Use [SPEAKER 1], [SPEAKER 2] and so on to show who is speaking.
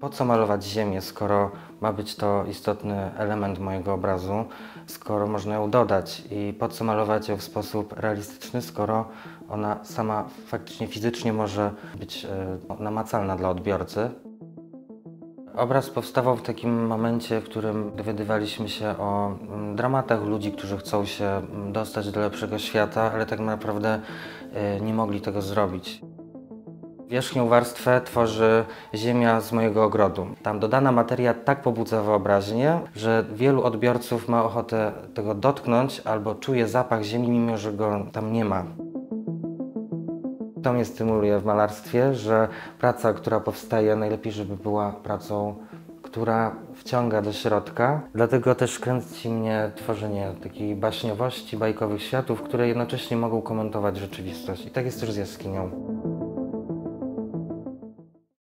[SPEAKER 1] Po co malować ziemię, skoro ma być to istotny element mojego obrazu, skoro można ją dodać i po co malować ją w sposób realistyczny, skoro ona sama faktycznie fizycznie może być e, namacalna dla odbiorcy. Obraz powstawał w takim momencie, w którym dowiadywaliśmy się o mm, dramatach ludzi, którzy chcą się mm, dostać do lepszego świata, ale tak naprawdę e, nie mogli tego zrobić. Wierzchnią warstwę tworzy ziemia z mojego ogrodu. Tam dodana materia tak pobudza wyobraźnię, że wielu odbiorców ma ochotę tego dotknąć albo czuje zapach ziemi, mimo że go tam nie ma. To mnie stymuluje w malarstwie, że praca, która powstaje, najlepiej, żeby była pracą, która wciąga do środka. Dlatego też kręci mnie tworzenie takiej baśniowości, bajkowych światów, które jednocześnie mogą komentować rzeczywistość. I tak jest też z jaskinią.